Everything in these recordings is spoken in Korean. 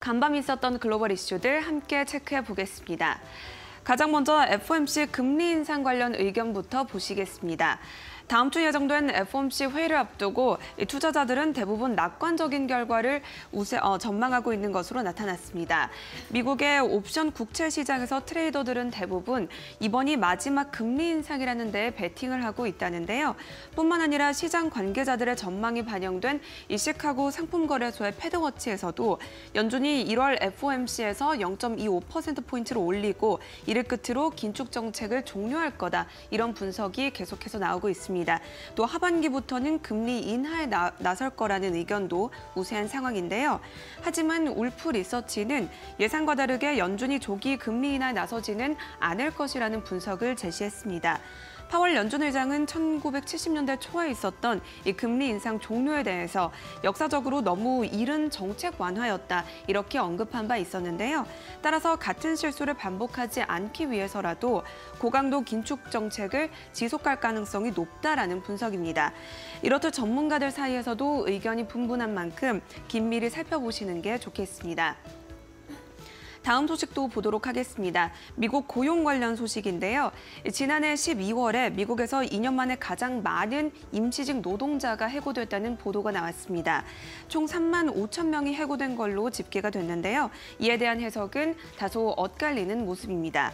간밤 있었던 글로벌 이슈들 함께 체크해 보겠습니다. 가장 먼저 FOMC 금리 인상 관련 의견부터 보시겠습니다. 다음 주 예정된 FOMC 회의를 앞두고 투자자들은 대부분 낙관적인 결과를 우세, 어, 전망하고 있는 것으로 나타났습니다. 미국의 옵션 국채 시장에서 트레이더들은 대부분 이번이 마지막 금리 인상이라는 데에 베팅을 하고 있다는데요. 뿐만 아니라 시장 관계자들의 전망이 반영된 이 시카고 상품거래소의 패드워치에서도 연준이 1월 FOMC에서 0.25%포인트를 올리고 이를 끝으로 긴축 정책을 종료할 거다. 이런 분석이 계속해서 나오고 있습니다. 있습니다. 또 하반기부터는 금리 인하에 나, 나설 거라는 의견도 우세한 상황인데요. 하지만 울프 리서치는 예상과 다르게 연준이 조기 금리 인하에 나서지는 않을 것이라는 분석을 제시했습니다. 파월 연준 의장은 1970년대 초에 있었던 이 금리 인상 종료에 대해서 역사적으로 너무 이른 정책 완화였다 이렇게 언급한 바 있었는데요. 따라서 같은 실수를 반복하지 않기 위해서라도 고강도 긴축 정책을 지속할 가능성이 높다라는 분석입니다. 이렇듯 전문가들 사이에서도 의견이 분분한 만큼 긴밀히 살펴보시는 게 좋겠습니다. 다음 소식도 보도록 하겠습니다. 미국 고용 관련 소식인데요. 지난해 12월에 미국에서 2년 만에 가장 많은 임시직 노동자가 해고됐다는 보도가 나왔습니다. 총 3만 5천 명이 해고된 걸로 집계가 됐는데요. 이에 대한 해석은 다소 엇갈리는 모습입니다.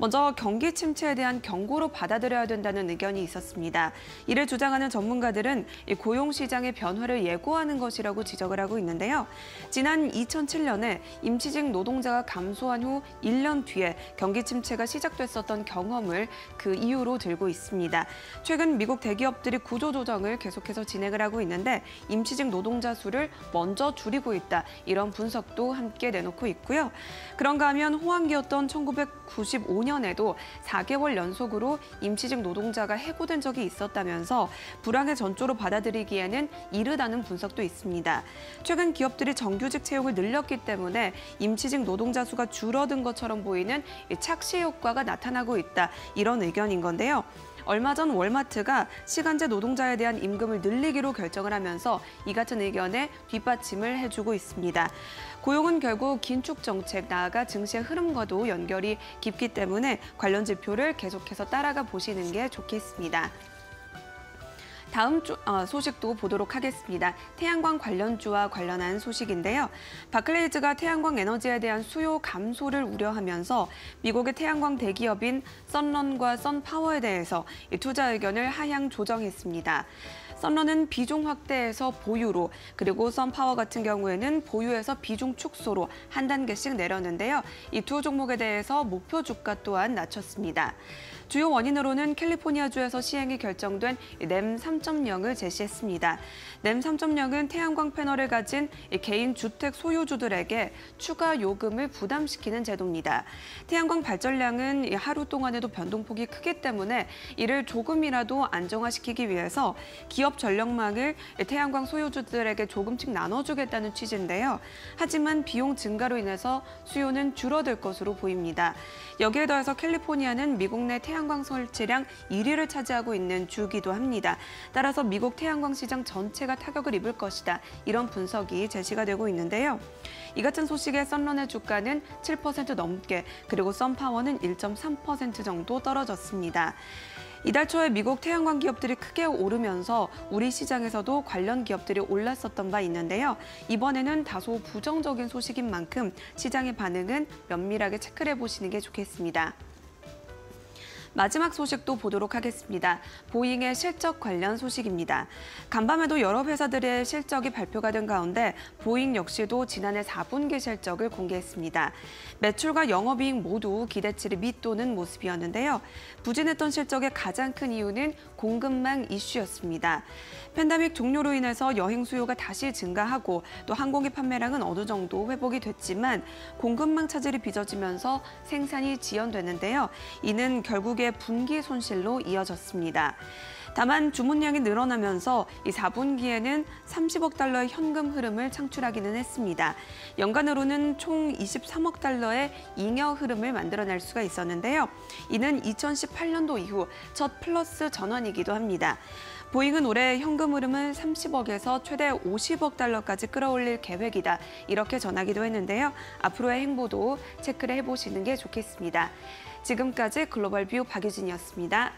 먼저 경기 침체에 대한 경고로 받아들여야 된다는 의견이 있었습니다. 이를 주장하는 전문가들은 고용 시장의 변화를 예고하는 것이라고 지적을 하고 있는데요. 지난 2007년에 임시직 노동자가 감소한 후 1년 뒤에 경기 침체가 시작됐었던 경험을 그 이유로 들고 있습니다. 최근 미국 대기업들이 구조조정을 계속해서 진행을 하고 있는데 임시직 노동자 수를 먼저 줄이고 있다. 이런 분석도 함께 내놓고 있고요. 그런가 하면 호황기였던 1995년 2015년에도 4개월 연속으로 임시직 노동자가 해고된 적이 있었다면서 불황의 전조로 받아들이기에는 이르다는 분석도 있습니다. 최근 기업들이 정규직 채용을 늘렸기 때문에 임시직 노동자 수가 줄어든 것처럼 보이는 착시 효과가 나타나고 있다. 이런 의견인 건데요. 얼마 전 월마트가 시간제 노동자에 대한 임금을 늘리기로 결정을 하면서 이 같은 의견에 뒷받침을 해주고 있습니다. 고용은 결국 긴축 정책 나아가 증시의 흐름과도 연결이 깊기 때문에 관련 지표를 계속해서 따라가 보시는 게 좋겠습니다. 다음 주, 어, 소식도 보도록 하겠습니다. 태양광 관련주와 관련한 소식인데요. 바클레이즈가 태양광 에너지에 대한 수요 감소를 우려하면서 미국의 태양광 대기업인 썬런과 썬파워에 대해서 투자 의견을 하향 조정했습니다. 썬런은 비중 확대에서 보유로 그리고 썬파워 같은 경우에는 보유에서 비중 축소로 한 단계씩 내렸는데요. 이 두 종목에 대해서 목표 주가 또한 낮췄습니다. 주요 원인으로는 캘리포니아주에서 시행이 결정된 NEM 3.0을 제시했습니다. NEM 3.0은 태양광 패널을 가진 개인 주택 소유주들에게 추가 요금을 부담시키는 제도입니다. 태양광 발전량은 하루 동안에도 변동폭이 크기 때문에 이를 조금이라도 안정화시키기 위해서 기업 전력망을 태양광 소유주들에게 조금씩 나눠주겠다는 취지인데요. 하지만 비용 증가로 인해서 수요는 줄어들 것으로 보입니다. 여기에 더해서 캘리포니아는 미국 내 태양 태양광 설치량 1위를 차지하고 있는 주기도 합니다. 따라서 미국 태양광 시장 전체가 타격을 입을 것이다. 이런 분석이 제시가 되고 있는데요. 이 같은 소식에 썬런의 주가는 7% 넘게 그리고 썬파워는 1.3% 정도 떨어졌습니다. 이달 초에 미국 태양광 기업들이 크게 오르면서 우리 시장에서도 관련 기업들이 올랐었던 바 있는데요. 이번에는 다소 부정적인 소식인 만큼 시장의 반응은 면밀하게 체크를 해보시는 게 좋겠습니다. 마지막 소식도 보도록 하겠습니다. 보잉의 실적 관련 소식입니다. 간밤에도 여러 회사들의 실적이 발표가 된 가운데 보잉 역시도 지난해 4분기 실적을 공개했습니다. 매출과 영업이익 모두 기대치를 밑도는 모습이었는데요. 부진했던 실적의 가장 큰 이유는 공급망 이슈였습니다. 팬데믹 종료로 인해서 여행 수요가 다시 증가하고 또 항공기 판매량은 어느 정도 회복이 됐지만 공급망 차질이 빚어지면서 생산이 지연됐는데요. 이는 결국에 분기 손실로 이어졌습니다. 다만 주문량이 늘어나면서 이 4분기에는 30억 달러의 현금 흐름을 창출하기는 했습니다. 연간으로는 총 23억 달러의 잉여 흐름을 만들어낼 수가 있었는데요. 이는 2018년도 이후 첫 플러스 전환이기도 합니다. 보잉은 올해 현금 흐름을 30억에서 최대 50억 달러까지 끌어올릴 계획이다. 이렇게 전하기도 했는데요. 앞으로의 행보도 체크를 해보시는 게 좋겠습니다. 지금까지 글로벌 VIEW 박유진이었습니다.